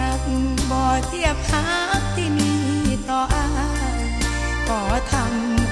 นักบ่เทียบหักที่มีต่ออายก็ทำ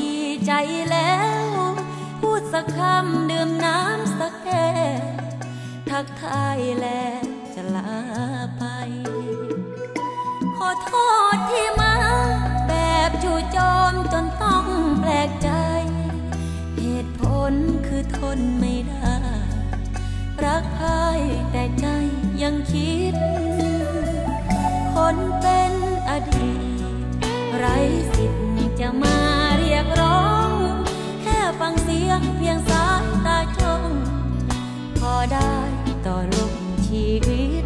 ดีใจแล้ว พูดสักคำดื่มน้ำสักแก้วทักทายแล้วจะลาไป ขอโทษที่มาแบบจู่โจมจนต้องแปลกใจ เหตุผลคือทนไม่ได้ รักใครแต่ใจยังคิด คนเป็นอดีต ไรสิทธิ์จะมา ฟังเสียงเพียงสายตาชมพอได้ต่อลมชีวิต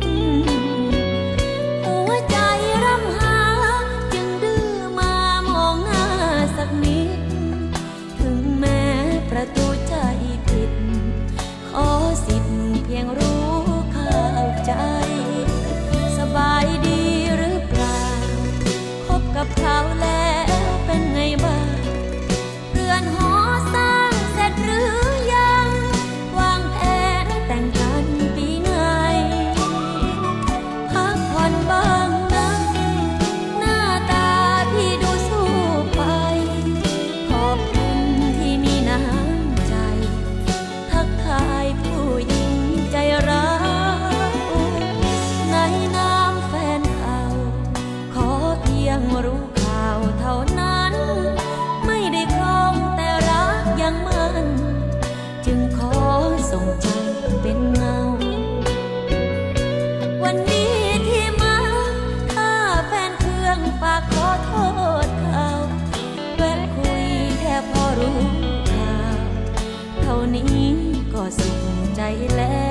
ฝากขอโทษเขาแวะคุยแค่พอรู้ข่าวเท่านี้ก็สุขใจแล้ว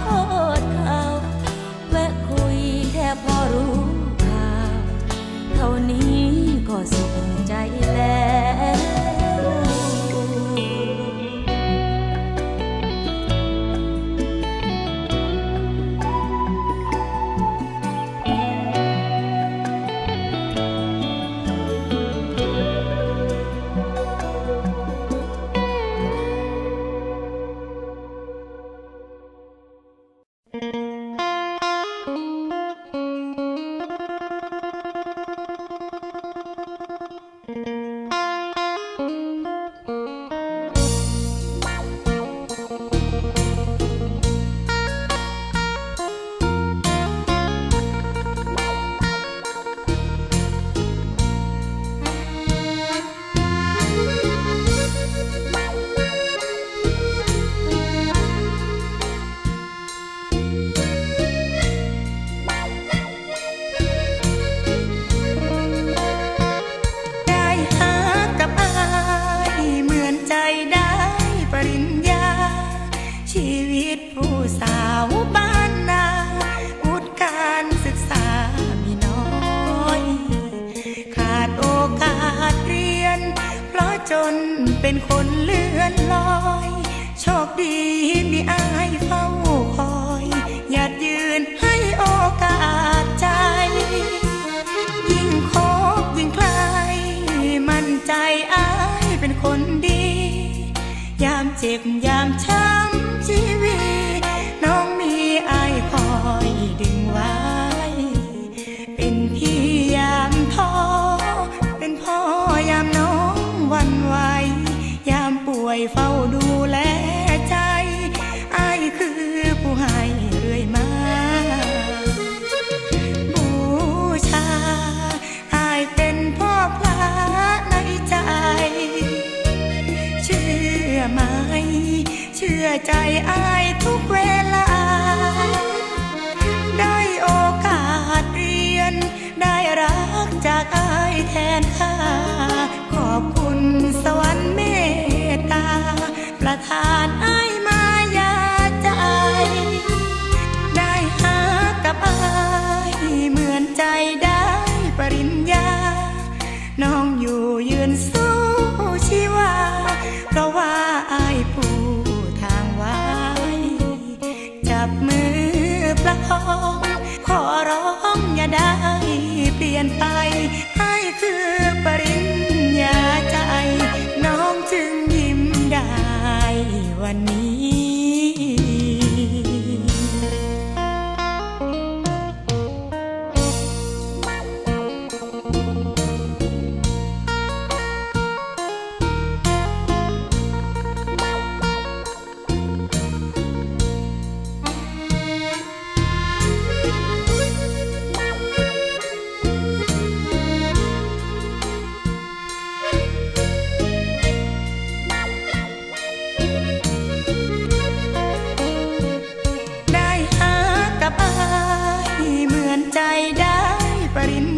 โทษเขาแวะคุยแค่พอรู้ข่าว เท่านี้ก็สุข จนเป็นคนเลื่อนลอย โชคดีมีอายฟ้า ใจอายทุกเวลา ได้โอกาสเรียน ได้รักจากอายแทนค่า ขอบคุณสวรรค์เมตตา ประทาน 爱自 but in.